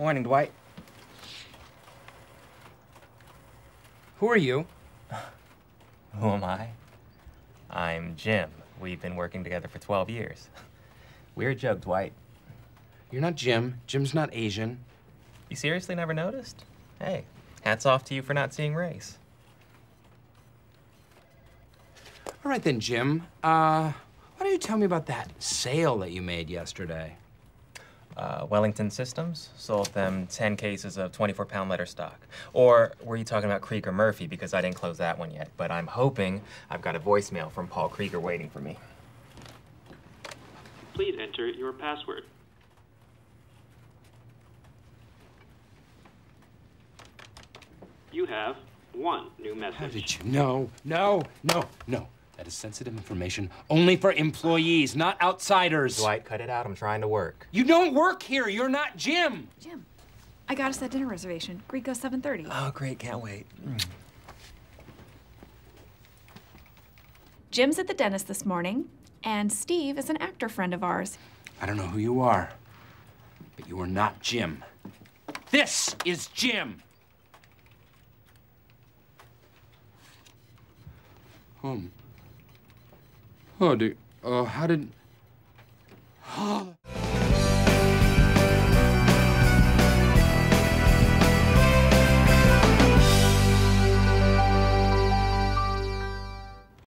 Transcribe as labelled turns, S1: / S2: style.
S1: Morning, Dwight. Who are you?
S2: Who am I? I'm Jim. We've been working together for 12 years. Weird joke, Dwight.
S1: You're not Jim. Jim's not Asian.
S2: You seriously never noticed? Hey, hats off to you for not seeing race.
S1: All right then, Jim. Uh, why don't you tell me about that sale that you made yesterday?
S2: Uh, Wellington Systems sold them 10 cases of 24 pound letter stock. Or were you talking about Krieger Murphy? Because I didn't close that one yet. But I'm hoping I've got a voicemail from Paul Krieger waiting for me.
S3: Please enter your password. You have one new message.
S1: How did you? No, no, no, no. That is sensitive information only for employees, not outsiders.
S2: Dwight, cut it out. I'm trying to work.
S1: You don't work here. You're not Jim.
S4: Jim, I got us that dinner reservation. Greek Greco 7:30.
S2: Oh, great. Can't wait.
S4: Jim's at the dentist this morning, and Steve is an actor friend of ours.
S1: I don't know who you are, but you are not Jim. This is Jim. Um. Oh, dude. Oh, how did...